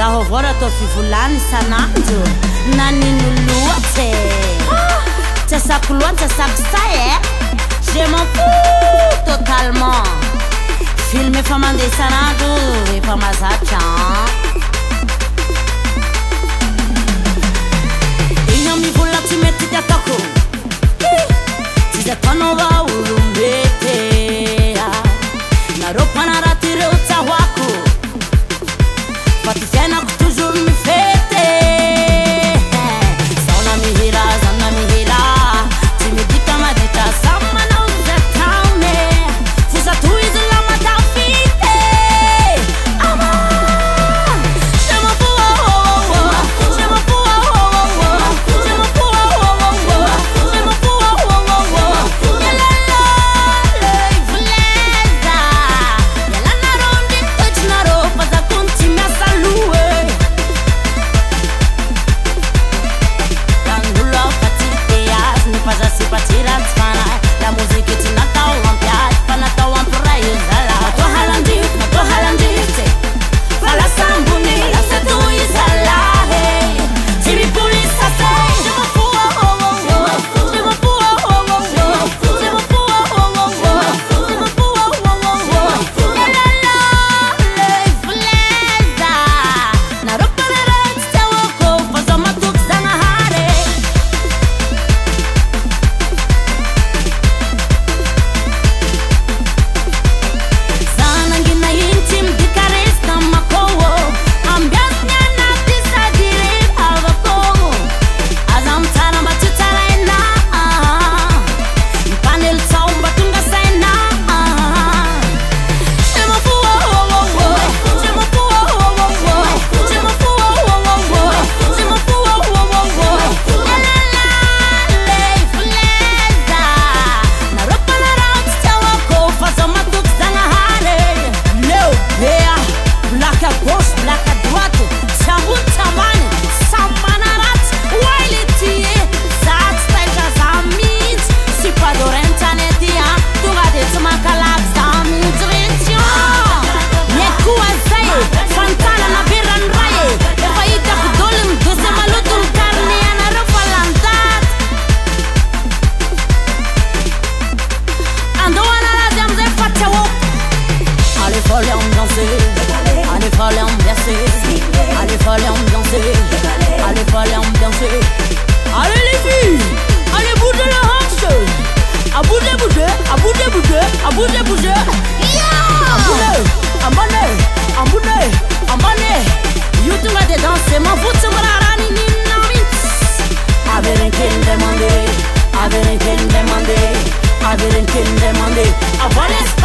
zaho avao raha atao fivolany isan'andro nanino loatsy e. tsy asako loha tsy asako say e. Je m'en totalement. Film efa mandeha isan'andro efa mazatra igny mivolana tsy mety ty atako tsy de ataonao Then I ambiancer. Allez, fallait ambiancer. Allez, fallait ambiancer. Allez, les filles, allez, bougez le hanche. À bouger, bouger, à bouger, bouger, à bouger, bouger. Yeah! À bouger, à maner, à bouger, à maner. You tu vas dedans, c'est mon foot, c'est mon arani, ni nami. Avec un demandé, avec un demandé, avec un demandé. Avant